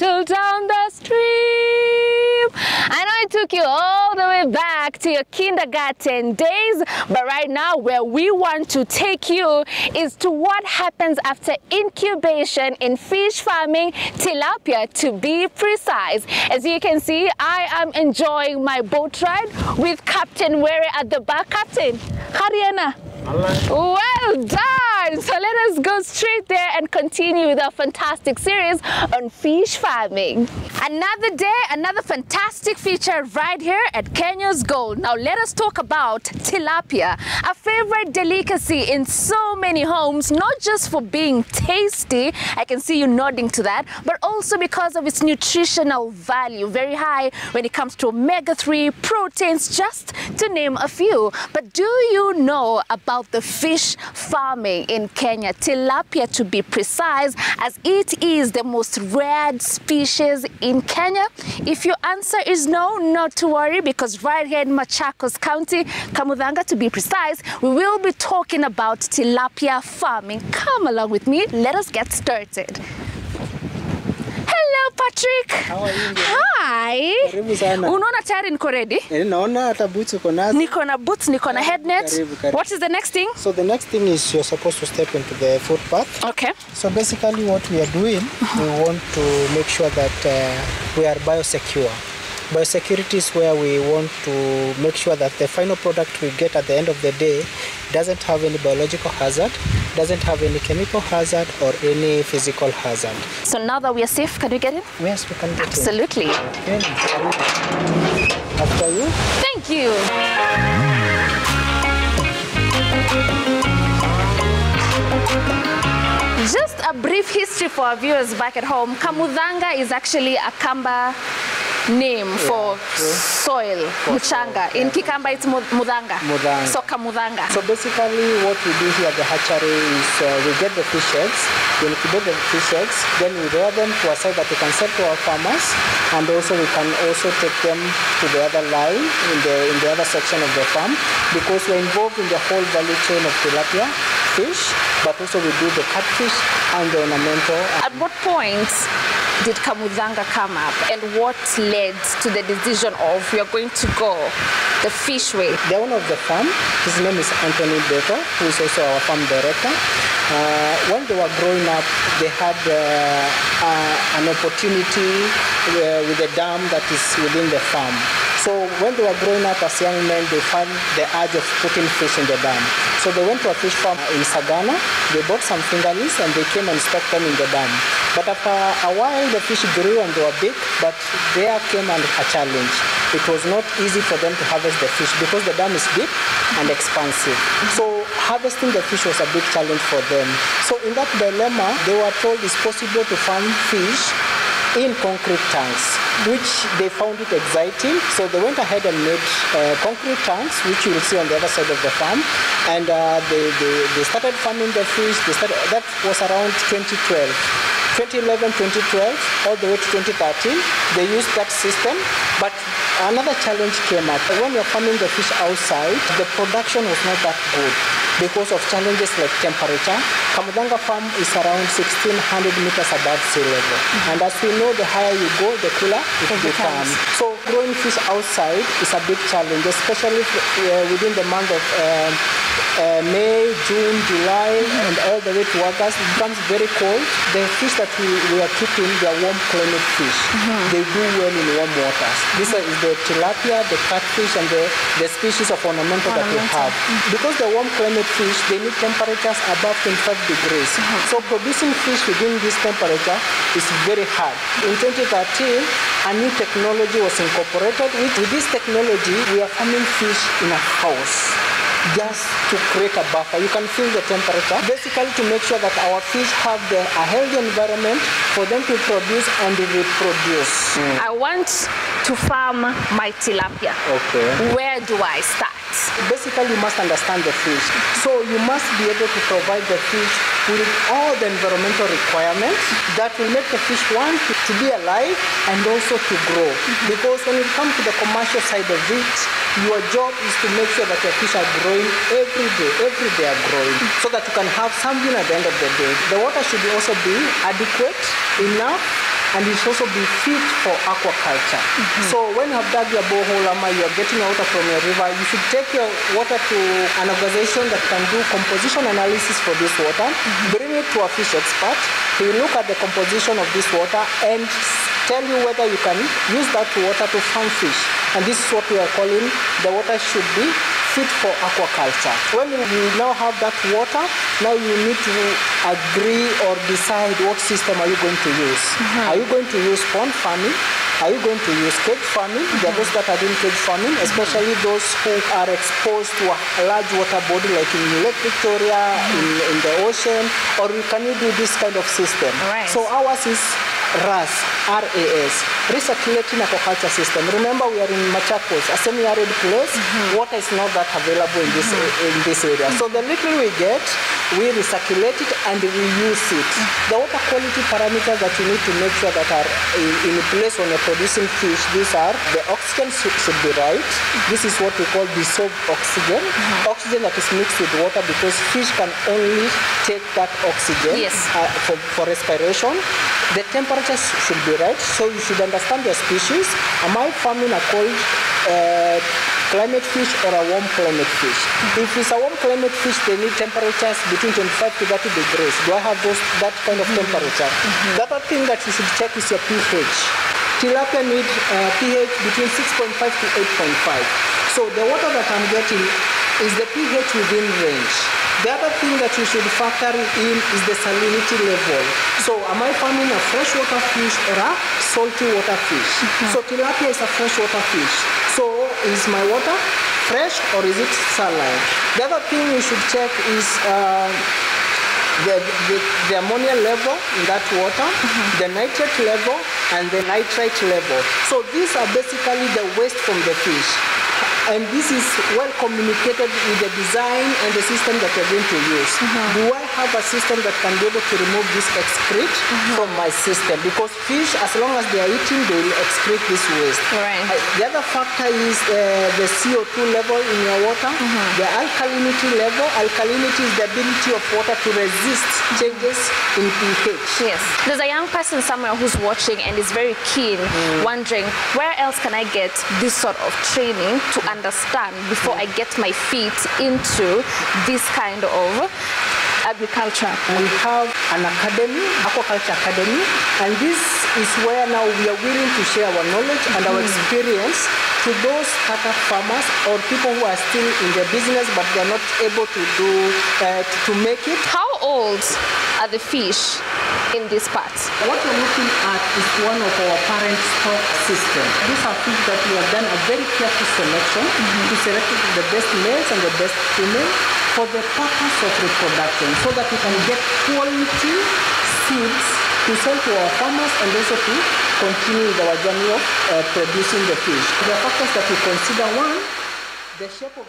settle down the stream. I know I took you all the way back to your kindergarten days, but right now, where we want to take you is to what happens after incubation in fish farming, tilapia to be precise. As you can see, I am enjoying my boat ride with Captain Were at the back. Captain, Hariana. Well done! So let us go straight there and continue with our fantastic series on fish farming. Another day, another fantastic feature right here at Kenya's Gold. Now let us talk about tilapia, a favorite delicacy in so many homes, not just for being tasty, I can see you nodding to that, but also because of its nutritional value, very high when it comes to omega-3 proteins, just to name a few. But do you know about the fish farming in Kenya, tilapia to be precise, as it is the most reared species in Kenya? If your answer is no, not to worry, because right here in Machakos County, Kamuthanga to be precise, we will be talking about tilapia farming. Come along with me, let us get started. Patrick. How are you? Hi. Karibu sana. Unaona tayari niko ready? Eh, Naona hata boots uko nazo. Niko na boots, niko na headnet. Karibu, karibu. What is the next thing? So the next thing is you're supposed to step into the footpath. Okay. So basically what we are doing, we want to make sure that uh, we are biosecure. Biosecurity is where we want to make sure that the final product we get at the end of the day doesn't have any biological hazard, doesn't have any chemical hazard or any physical hazard. So now that we are safe, can we get in? Yes, we can get in. Absolutely. After you. Thank you. Just a brief history for our viewers back at home. Kamuthanga is actually a Kamba name for soil, muchanga. In Kikamba, it's mu- Mudanga. Mudanga. So Kamuthanga. So basically what we do here at the hatchery is uh, we get the fish eggs, we incubate the fish eggs, then we rear them to a site that we can sell to our farmers and also we can also take them to the other line in the, in the other section of the farm because we're involved in the whole value chain of tilapia fish but also we do the catfish and the ornamental At what point did Kamuthanga come up and what led to the decision of we are going to go the fish way? The owner of the farm, his name is Anthony Beto, who is also our farm director. Uh, when they were growing up, they had uh, uh, an opportunity uh, with a dam that is within the farm. So when they were growing up as young men, they found the urge of putting fish in the dam. So they went to a fish farm in Sagana. They bought some fingerlings and they came and stocked them in the dam. But after a while, the fish grew and they were big. But there came a challenge. It was not easy for them to harvest the fish because the dam is deep and expansive. So harvesting the fish was a big challenge for them. So in that dilemma, they were told it's possible to farm fish in concrete tanks, which they found it exciting. So they went ahead and made uh, concrete tanks, which you will see on the other side of the farm. And uh, they, they, they started farming the fish. They started, that was around 2012. 2011, 2012, all the way to 2013, they used that system. But another challenge came up. When you're farming the fish outside, the production was not that good because of challenges like temperature. Kamuthanga farm is around 1600 meters above sea level. And as we know, the higher you go, the cooler it becomes. So growing fish outside is a big challenge, especially uh, within the month of um, uh, May, June, July, and all the way to August. It becomes very cold. The fish that we, we are keeping, they are warm climate fish. Mm-hmm. They do well in warm waters. This is the tilapia, the catfish, and the, the species of ornamental, that we have. Mm-hmm. Because the warm climate fish, they need temperatures above 25 degrees. Uh-huh. So producing fish within this temperature is very hard. In 2013, a new technology was incorporated. With, with this technology, we are farming fish in a house just to create a buffer. You can feel the temperature, basically to make sure that our fish have the, a healthy environment for them to produce and reproduce. I want to farm my tilapia. Okay. Where do I start? Basically, you must understand the fish. So you must be able to provide the fish with all the environmental requirements that will make the fish want to, to be alive and also to grow. Because when it comes to the commercial side of it, your job is to make sure that your fish are growing every day. Every day are growing, so that you can have something at the end of the day. The water should also be adequate enough and it should also be fit for aquaculture. Mm-hmm. So when you have dug your borehole ama you are getting water from your river, you should take your water to an organization that can do composition analysis for this water, mm-hmm. bring it to a fish expert, he will look at the composition of this water and tell you whether you can use that water to farm fish. And this is what we are calling the water should be fit for aquaculture. When you now have that water, now you need to agree or decide what system are you going to use. Mm-hmm. Are you going to use pond farming? Are you going to use cage farming? There are mm-hmm. those that are doing cage farming, especially mm-hmm. those who are exposed to a large water body like in Lake Victoria, in, in the ocean, or can you do this kind of system? Right. So ours is RAS, RAS, Recirculating Aquaculture System. Remember, we are in Machakos, a semi-arid place. Mm-hmm. Water is not that available in this mm-hmm. in this area. So the little we get, we recirculate it and we use it. The water quality parameters that you need to make sure that are in, in place when you're producing fish, these are the oxygen should, should be right. Mm-hmm. This is what we call dissolved oxygen. Oxygen that is mixed with water because fish can only take that oxygen Yes. uh, for, for respiration. The temperature sh- should be right, so you should understand your species. Am I farming a cold uh, climate fish or a warm climate fish? If it's a warm climate fish, they need temperatures between 25 to 30 degrees. Do I have those that kind of temperature? The other thing that you should check is your pH. Tilapia need uh, pH between 6.5 to 8.5. So the water that I'm getting is the pH within range. The other thing that you should factor in is the salinity level. So am I farming a freshwater fish or a salty water fish? So tilapia is a freshwater fish. So is my water fresh or is it saline? The other thing you should check is uh, the, the, the ammonia level in that water, the nitrate level, and the nitrite level. So these are basically the waste from the fish. And this is well communicated with the design and the system that you're going to use. Uh-huh. Do I have a system that can be able to remove this excrete uh-huh. from my system? Because fish, as long as they are eating, they will excrete this waste. Right. Uh, the other factor is uh, the CO2 level in your water, uh-huh. the alkalinity level. Alkalinity is the ability of water to resist changes in pH. Yes. There's a young person somewhere who's watching and is very keen, mm. wondering where else can I get this sort of training to understand before I get my feet into this kind of agriculture. We have an academy, aquaculture academy, and this is where now we are willing to share our knowledge and our experience to those startup farmers or people who are still in the business but they're not able to do uh, to make it. How old are the fish in this part? What we're looking at is one of our parent stock system. These are fish that we have done a very careful selection to select the best males and the best females for the purpose of reproduction so that we can get quality seeds to sell to our farmers and also to continue with our journey of uh, producing the fish. The factors that we consider one, the shape of